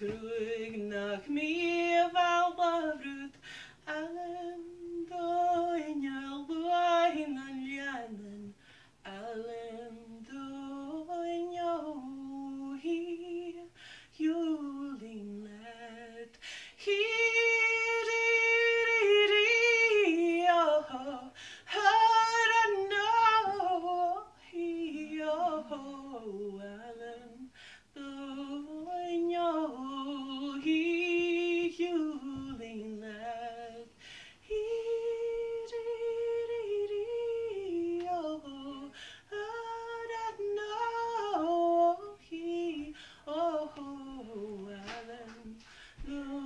terug naar mij wel bevrut. Allen doen je wijn en jannen. Allen doen je hier. Jullie net He. Mm.